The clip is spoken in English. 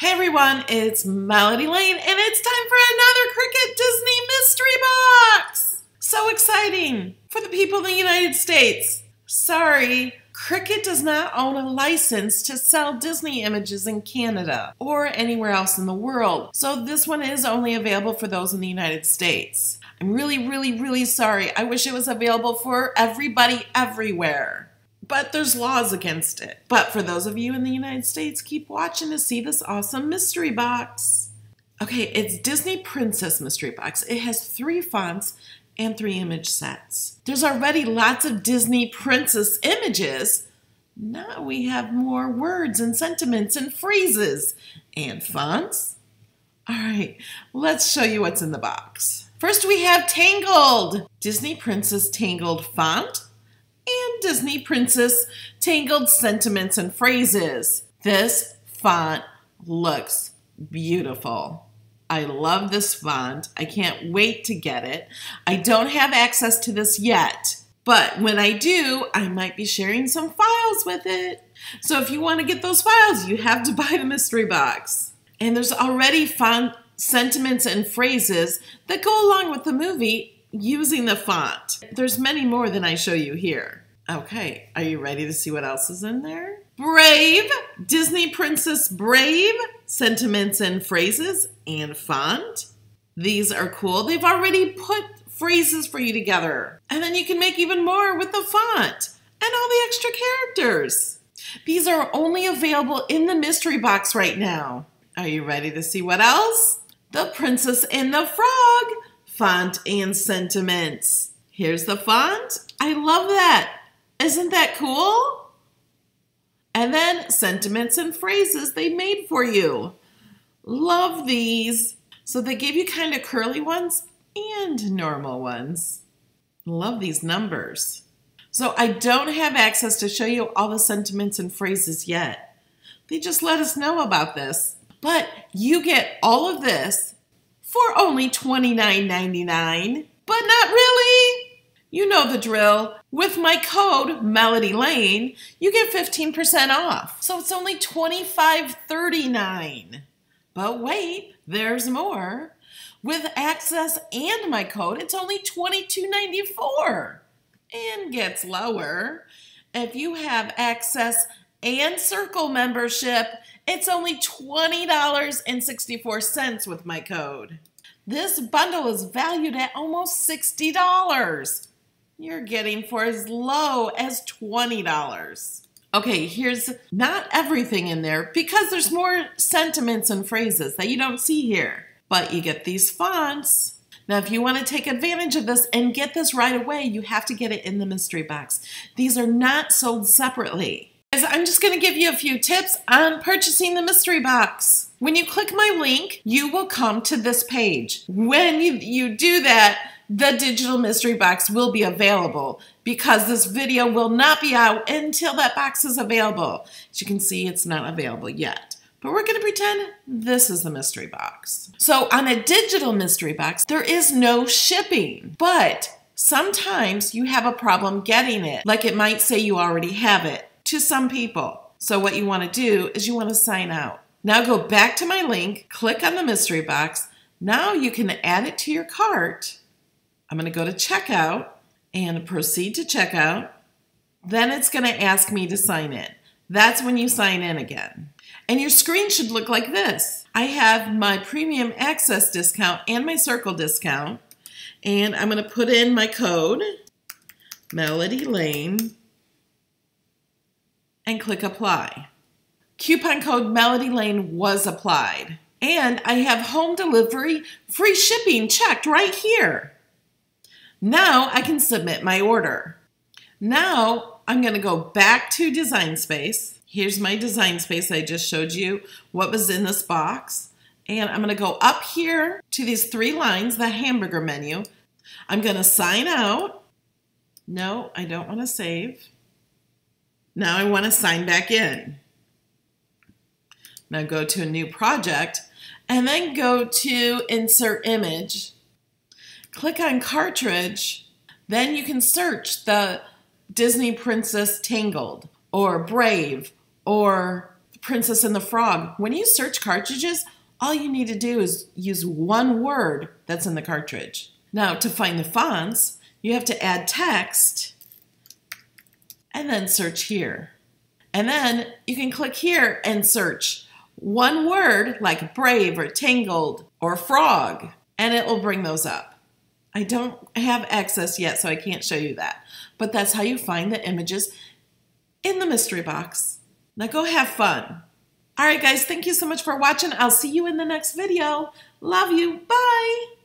Hey everyone, it's Melody Lane, and it's time for another Cricut Disney Mystery Box! So exciting for the people in the United States. Sorry, Cricut does not own a license to sell Disney images in Canada or anywhere else in the world, so this one is only available for those in the United States. I'm really, really, really sorry. I wish it was available for everybody everywhere but there's laws against it. But for those of you in the United States, keep watching to see this awesome mystery box. Okay, it's Disney Princess Mystery Box. It has three fonts and three image sets. There's already lots of Disney princess images. Now we have more words and sentiments and phrases and fonts. All right, let's show you what's in the box. First, we have Tangled, Disney Princess Tangled font Disney Princess Tangled Sentiments and Phrases. This font looks beautiful. I love this font. I can't wait to get it. I don't have access to this yet, but when I do, I might be sharing some files with it. So if you want to get those files, you have to buy the mystery box. And there's already font sentiments and phrases that go along with the movie using the font. There's many more than I show you here. Okay, are you ready to see what else is in there? Brave, Disney Princess Brave, sentiments and phrases and font. These are cool. They've already put phrases for you together. And then you can make even more with the font and all the extra characters. These are only available in the mystery box right now. Are you ready to see what else? The Princess and the Frog, font and sentiments. Here's the font. I love that. Isn't that cool? And then sentiments and phrases they made for you. Love these. So they gave you kind of curly ones and normal ones. Love these numbers. So I don't have access to show you all the sentiments and phrases yet. They just let us know about this. But you get all of this for only $29.99. But not really. You know the drill. With my code Melody Lane, you get 15% off. So it's only $25.39. But wait, there's more. With access and my code, it's only $22.94 and gets lower. If you have access and circle membership, it's only $20.64 with my code. This bundle is valued at almost $60. You're getting for as low as $20. Okay, here's not everything in there because there's more sentiments and phrases that you don't see here. But you get these fonts. Now, if you want to take advantage of this and get this right away, you have to get it in the mystery box. These are not sold separately. I'm just going to give you a few tips on purchasing the mystery box. When you click my link, you will come to this page. When you, you do that, the digital mystery box will be available because this video will not be out until that box is available. As you can see, it's not available yet. But we're going to pretend this is the mystery box. So on a digital mystery box, there is no shipping, but sometimes you have a problem getting it. Like it might say you already have it to some people. So what you want to do is you want to sign out. Now go back to my link, click on the mystery box. Now you can add it to your cart. I'm going to go to checkout and proceed to checkout. Then it's going to ask me to sign in. That's when you sign in again. And your screen should look like this. I have my premium access discount and my circle discount. And I'm going to put in my code, Melody Lane and click apply. Coupon code Melody Lane was applied. And I have home delivery, free shipping checked right here. Now I can submit my order. Now I'm going to go back to Design Space. Here's my Design Space. I just showed you what was in this box. And I'm going to go up here to these three lines, the hamburger menu. I'm going to sign out. No, I don't want to save. Now I want to sign back in. Now go to a new project and then go to insert image. Click on cartridge. Then you can search the Disney Princess Tangled or Brave or Princess and the Frog. When you search cartridges, all you need to do is use one word that's in the cartridge. Now, to find the fonts, you have to add text and then search here. And then you can click here and search one word like brave or tangled or frog, and it will bring those up. I don't have access yet, so I can't show you that. But that's how you find the images in the mystery box. Now go have fun. All right, guys, thank you so much for watching. I'll see you in the next video. Love you. Bye.